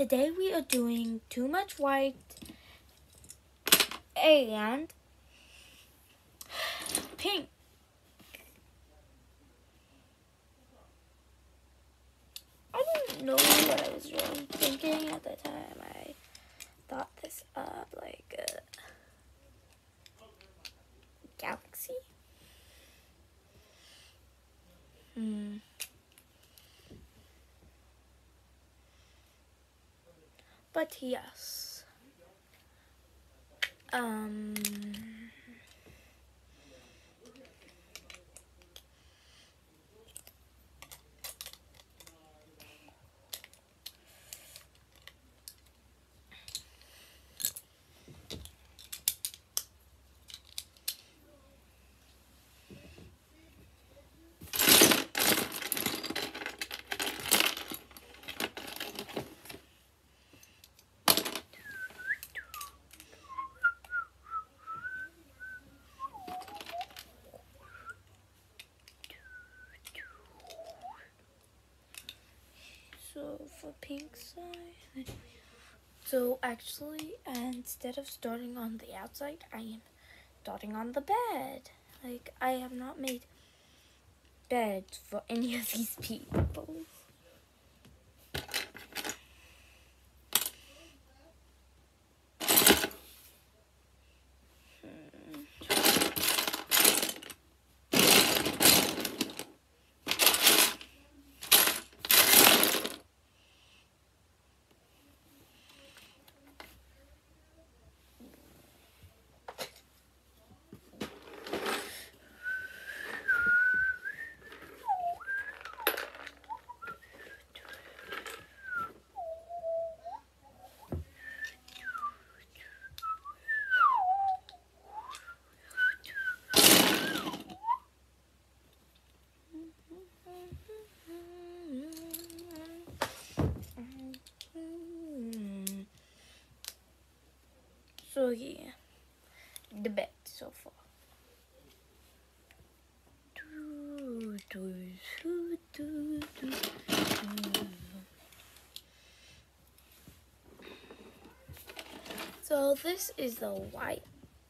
today we are doing too much white and pink. I didn't know what I was really thinking at the time I thought this up, like a But yes. Um. So pink side, so actually, instead of starting on the outside, I am starting on the bed. Like I have not made beds for any of these people. So yeah, the bed so far. So this is the white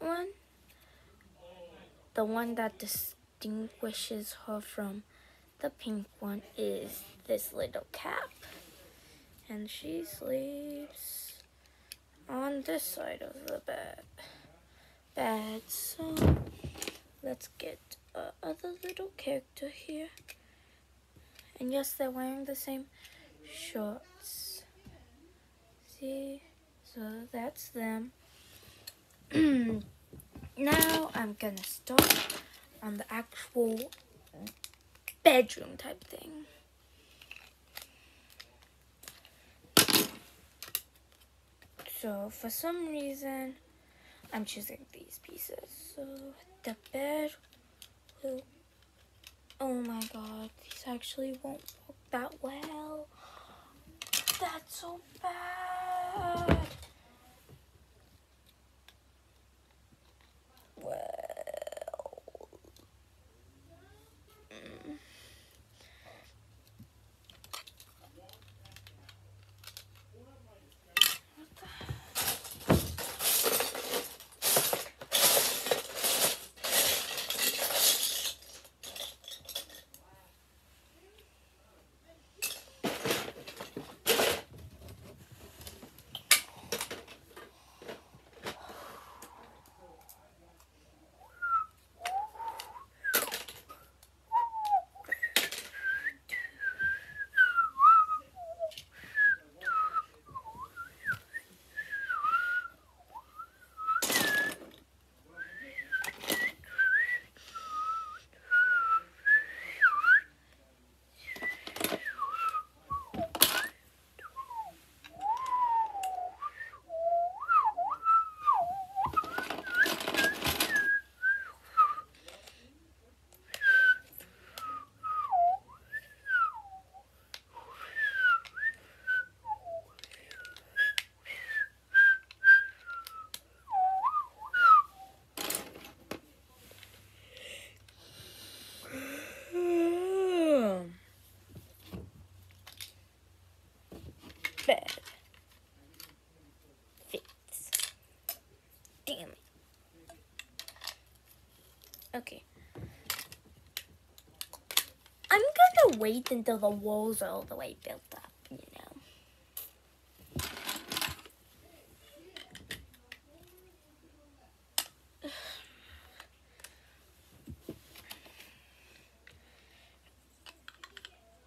one, the one that distinguishes her from the pink one is this little cap, and she sleeps on this side of the bed. Bed. So let's get uh, other little character here. And yes, they're wearing the same shorts. See? So that's them. now I'm gonna start on the actual bedroom type thing. So for some reason, I'm choosing these pieces. So the bed will, oh my god, these actually won't work that well. That's so bad. Okay. I'm going to wait until the walls are all the way built up, you know.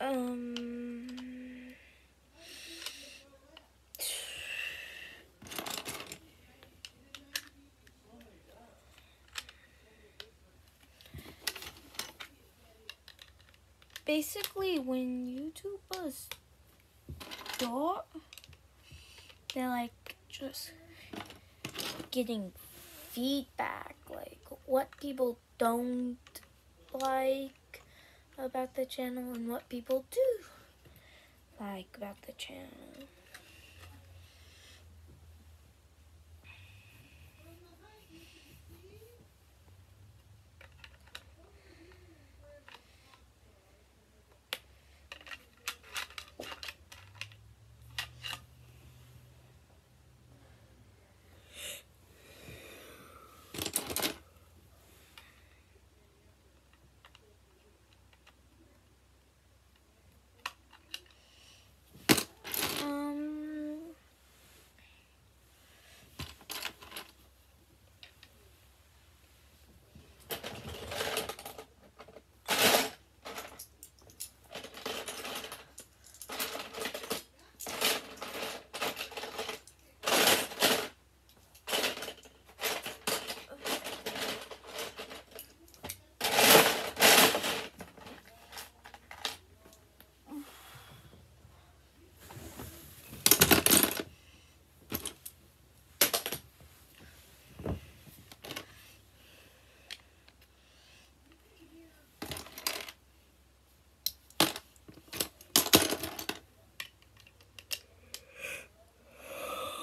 um... Basically, when YouTubers start, they're like just getting feedback, like what people don't like about the channel and what people do like about the channel.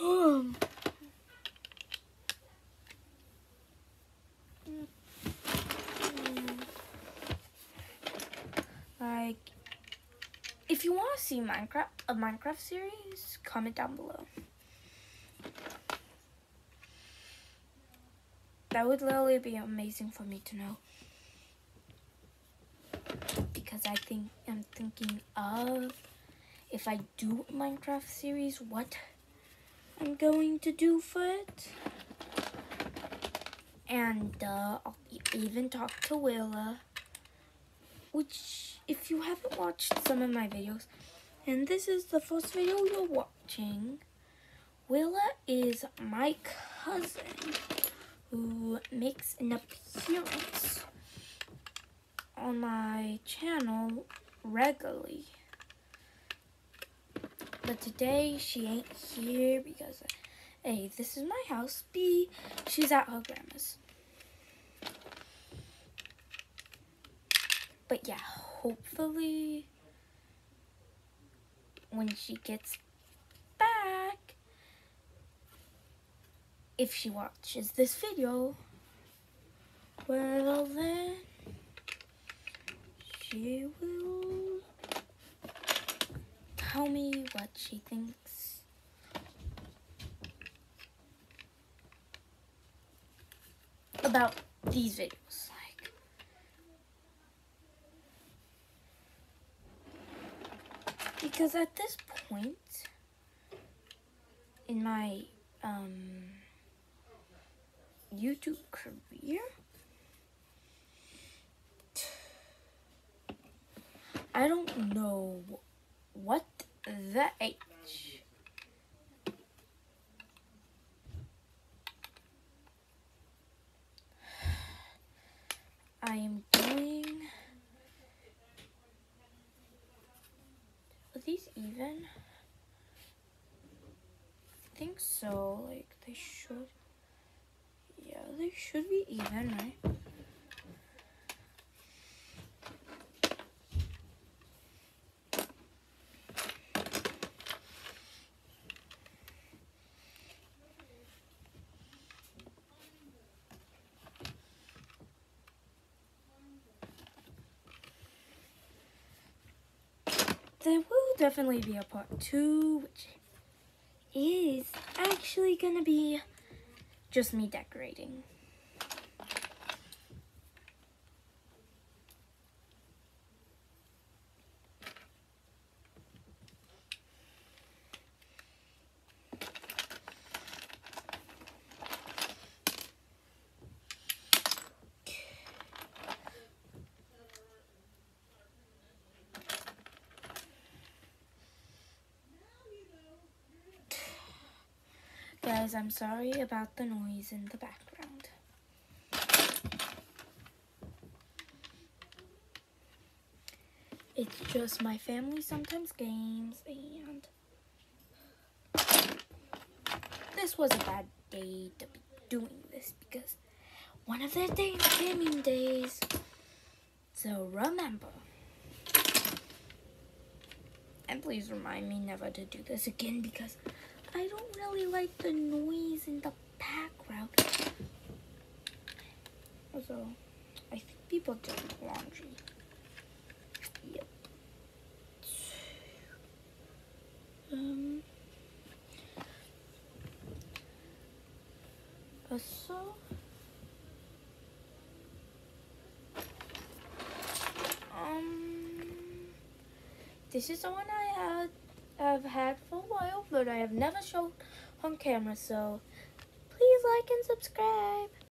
Um, like if you want to see Minecraft a Minecraft series, comment down below. That would literally be amazing for me to know. Because I think I'm thinking of if I do a Minecraft series, what I'm going to do for it. And uh, I'll even talk to Willa which if you haven't watched some of my videos and this is the first video you're watching Willa is my cousin who makes an appearance on my channel regularly but today she ain't here because A, this is my house. B, she's at her grandma's. But yeah, hopefully when she gets back, if she watches this video, well then she will tell me what she thinks. About these videos. Like because at this point in my um YouTube career I don't know what the H I am going Are these even? I think so. Like they should. Yeah, they should be even, right? there will definitely be a part two, which is actually gonna be just me decorating. Guys, I'm sorry about the noise in the background. It's just my family sometimes games and this was a bad day to be doing this because one of their day gaming days. So remember. And please remind me never to do this again because I don't really like the noise in the background. Also, I think people do laundry. Yep. Um. Uh, so. Um. This is the one I had. I've had for a while, but I have never shown on camera. So, please like and subscribe.